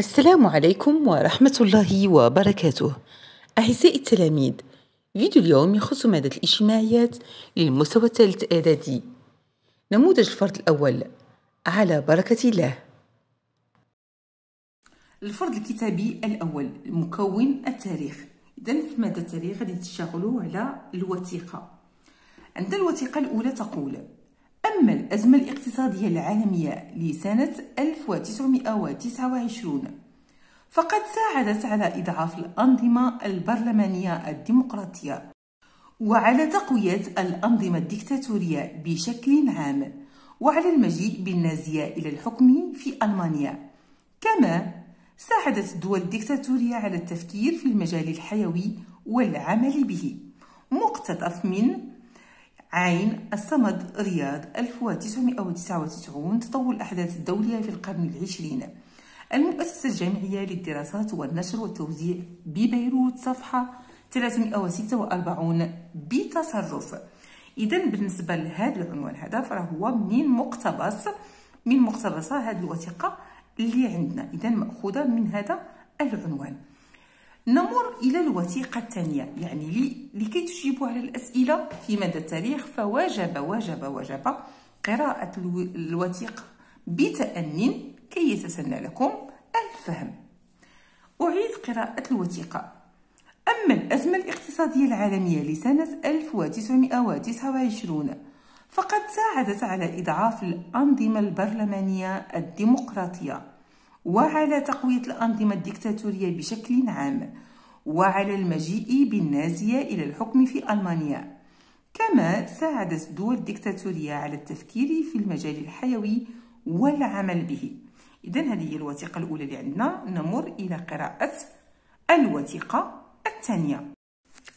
السلام عليكم ورحمة الله وبركاته. أعزائي التلاميذ فيديو اليوم يخص مادة الاجتماعيات للمستوى الثالث إعدادي نموذج الفرد الأول على بركة الله. الفرد الكتابي الأول مكون التاريخ. إذا في مادة التاريخ غادي على الوثيقة. عند الوثيقة الأولى تقول أما الأزمة الاقتصادية العالمية لسنة 1929 فقد ساعدت على إضعاف الأنظمة البرلمانية الديمقراطية وعلى تقوية الأنظمة الديكتاتورية بشكل عام وعلى المجيء بالنازية إلى الحكم في ألمانيا. كما ساعدت الدول الديكتاتورية على التفكير في المجال الحيوي والعمل به مقتطف من عين الصمد رياض 1999 تطور الأحداث الدولية في القرن العشرين. المؤسسة الجامعية للدراسات والنشر والتوزيع ببيروت صفحة 346 بتصرف. إذا بالنسبة لهذا العنوان هذا فهو من مقتبس من مقتبسة هذه الوثيقة اللي عندنا. إذا مأخوذة من هذا العنوان. نمر إلى الوثيقة الثانية. يعني لكي تجيبوا على الأسئلة في مدى التاريخ فوجب وجب وجب قراءة الوثيقة بتأني كي يتسنى لكم الفهم. أعيد قراءة الوثيقة. أما الأزمة الاقتصادية العالمية لسنة 1929 فقد ساعدت على إضعاف الأنظمة البرلمانية الديمقراطية. وعلى تقوية الأنظمة الديكتاتورية بشكل عام وعلى المجيء بالنازية إلى الحكم في ألمانيا. كما ساعدت الدول الديكتاتورية على التفكير في المجال الحيوي والعمل به. إذا هذه هي الوثيقة الأولى اللي عندنا. نمر إلى قراءة الوثيقة الثانية.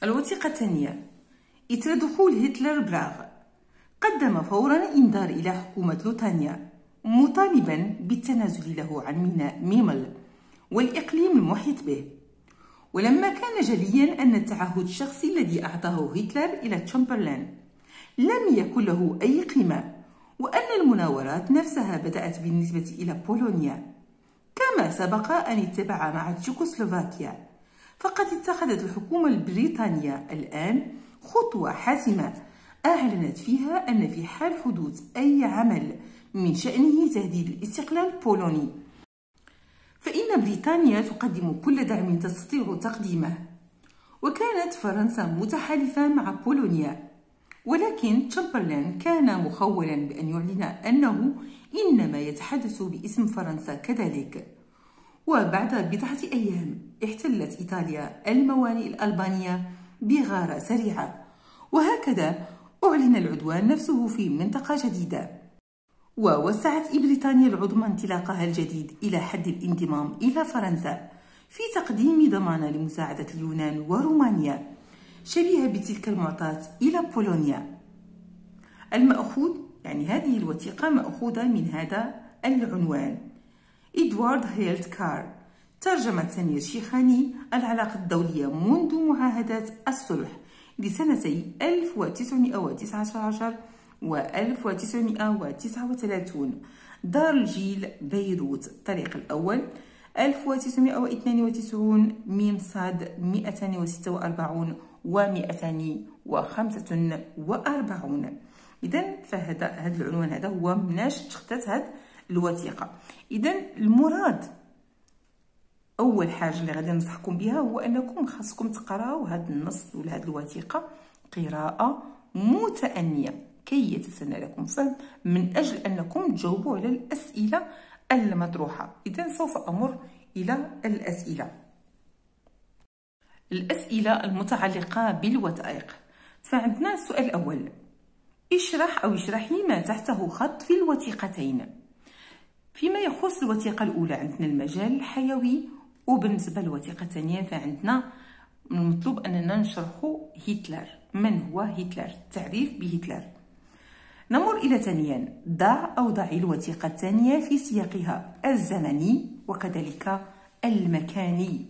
الوثيقة الثانية. إثر دخول هتلر براغ. قدم فورا إنذار إلى حكومة لوتانيا مطالبا بالتنازل له عن ميناء ميمل والإقليم المحيط به. ولما كان جليا أن التعهد الشخصي الذي أعطاه هتلر إلى تشامبرلين لم يكن له أي قيمة وأن المناورات نفسها بدأت بالنسبة إلى بولونيا. كما سبق أن اتبع مع تشيكوسلوفاكيا فقد اتخذت الحكومة البريطانية الآن خطوة حاسمة أعلنت فيها أن في حال حدوث أي عمل من شأنه تهديد الاستقلال البولوني. فإن بريطانيا تقدم كل دعم تستطيع تقديمه. وكانت فرنسا متحالفة مع بولونيا. ولكن تشامبرلين كان مخولا بأن يعلن أنه إنما يتحدث باسم فرنسا كذلك. وبعد بضعة أيام احتلت إيطاليا الموانئ الألبانية بغارة سريعة. وهكذا أعلن العدوان نفسه في منطقة جديدة. ووسعت بريطانيا العظمى انطلاقها الجديد إلى حد الانضمام إلى فرنسا في تقديم ضمانة لمساعدة اليونان ورومانيا شبيهة بتلك المعطاة إلى بولونيا. المأخوذ يعني هذه الوثيقة مأخوذة من هذا العنوان. إدوارد هيلت كار ترجمة سمير شيخاني العلاقة الدولية منذ معاهدات الصلح لسنتي 1919 و 1939 دار الجيل بيروت. الطريق الأول. 1992 ميم صاد 246 و 245 إذا فهذا هذا العنوان هذا هو مناش تخطات هذه الوثيقة. إذا المراد أول حاجة اللي غادي ننصحكم بها هو أنكم خاصكم تقراو هذا النص ولا هذه الوثيقة قراءة متأنية. كي يتسنى لكم فهم من أجل أنكم تجاوبوا على الأسئلة المطروحة. إذا سوف أمر إلى الأسئلة. الأسئلة المتعلقة بالوثائق. فعندنا السؤال الأول. اشرح أو اشرحي ما تحته خط في الوثيقتين. فيما يخص الوثيقة الأولى عندنا المجال الحيوي وبالنسبة للوثيقة الثانية فعندنا المطلوب أننا نشرح هتلر. من هو هتلر؟ التعريف بهتلر. نمر إلى ثانيا. ضع أو ضعي الوثيقة الثانية في سياقها الزمني وكذلك المكاني.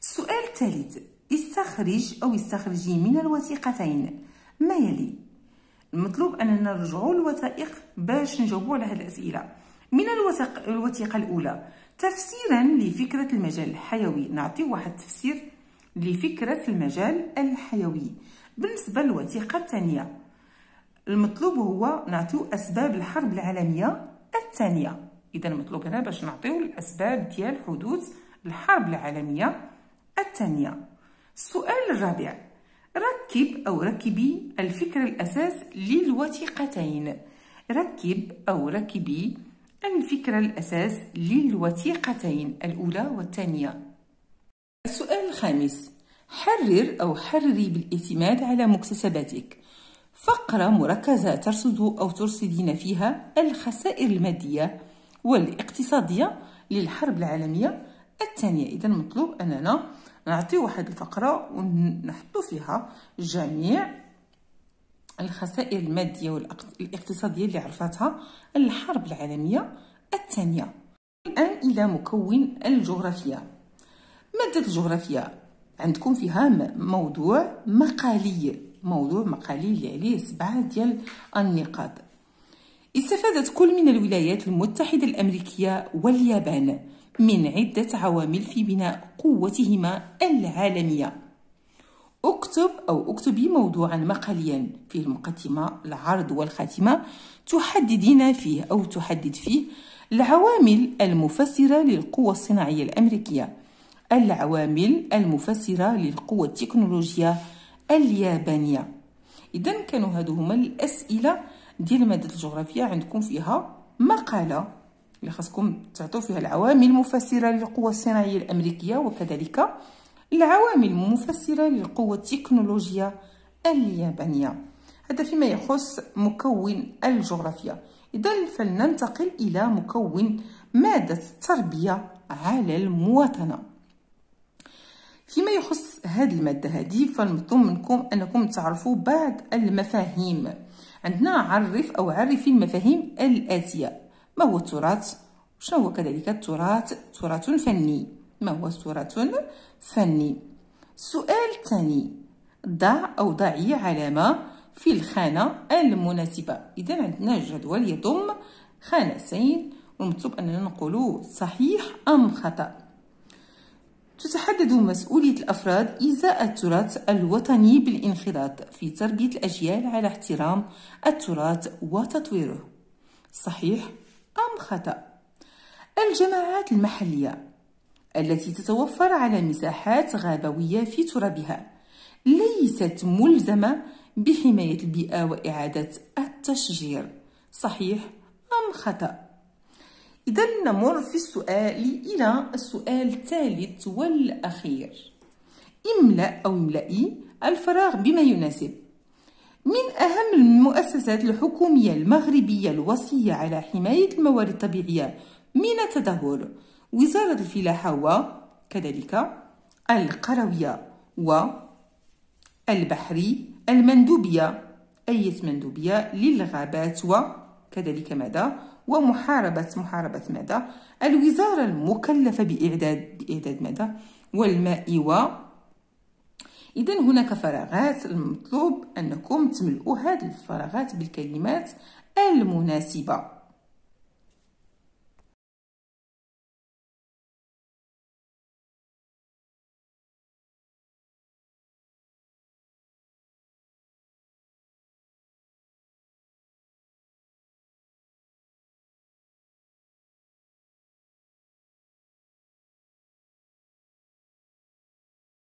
السؤال الثالث استخرج أو استخرجي من الوثيقتين. ما يلي؟ المطلوب أننا نرجعوا الوثائق باش نجاوبوا على هذه الأسئلة. من الوثيقة الأولى. تفسيرا لفكرة المجال الحيوي. نعطي واحد التفسير لفكرة المجال الحيوي. بالنسبة للوثيقة الثانية. المطلوب هو نعطيو أسباب الحرب العالمية الثانية. إذا المطلوب هنا باش نعطيو الأسباب ديال حدوث الحرب العالمية الثانية. السؤال الرابع. ركب أو ركبي الفكر الأساس للوثيقتين. ركب أو ركبي الفكرة الأساس للوثيقتين الأولى والثانية. السؤال الخامس. حرر أو حرري بالإعتماد على مكتسباتك. فقرة مركزة ترصد أو ترصدين فيها الخسائر المادية والاقتصادية للحرب العالمية الثانية. إذا مطلوب أننا نعطي واحد الفقرة ونحطو فيها جميع الخسائر المادية والاقتصادية اللي عرفتها الحرب العالمية الثانية. الآن إلى مكون الجغرافيا. مادة الجغرافيا عندكم فيها موضوع مقالي. موضوع مقالي عليه سبعة ديال النقاط. استفادت كل من الولايات المتحدة الأمريكية واليابان من عدة عوامل في بناء قوتهما العالمية. اكتب أو اكتبي موضوعا مقاليا فيه المقدمة العرض والخاتمة تحددين فيه أو تحدد فيه العوامل المفسرة للقوة الصناعية الأمريكية العوامل المفسرة للقوة التكنولوجية اليابانية. إذا كانوا هادو هما الأسئلة ديال مادة الجغرافيا عندكم فيها مقالة. اللي خاصكم تعطوا فيها العوامل المفسرة للقوة الصناعية الأمريكية وكذلك العوامل المفسرة للقوة التكنولوجية اليابانية. هذا فيما يخص مكون الجغرافيا إذا فلننتقل إلى مكون مادة التربية على المواطنة فيما يخص هذه المادة هذه فالمطلوب منكم أنكم تعرفوا بعض المفاهيم. عندنا عرف أو عرفي المفاهيم الآتية. ما هو التراث؟ شنو هو كذلك التراث؟ تراث فني. ما هو تراث فني؟ السؤال الثاني ضع أو ضعي علامة في الخانة المناسبة. إذا عندنا جدول يضم خانتين ومطلوب أننا نقول صحيح أم خطأ. تتحدد مسؤولية الأفراد إزاء التراث الوطني بالانخراط في تربية الأجيال على احترام التراث وتطويره. صحيح أم خطأ؟ الجماعات المحلية التي تتوفر على مساحات غابوية في ترابها ليست ملزمة بحماية البيئة وإعادة التشجير. صحيح أم خطأ؟ إذا نمر في السؤال إلى السؤال الثالث والأخير. املأ أو املئي الفراغ بما يناسب. من أهم المؤسسات الحكومية المغربية الوصية على حماية الموارد الطبيعية من التدهور؟ وزارة الفلاحة وكذلك القروية والبحري المندوبية. أي مندوبية للغابات وكذلك ماذا؟ ومحاربة محاربة ماذا الوزارة المكلفة بإعداد بإعداد ماذا والماء و إذا هناك فراغات المطلوب أنكم تملؤوا هذه الفراغات بالكلمات المناسبة.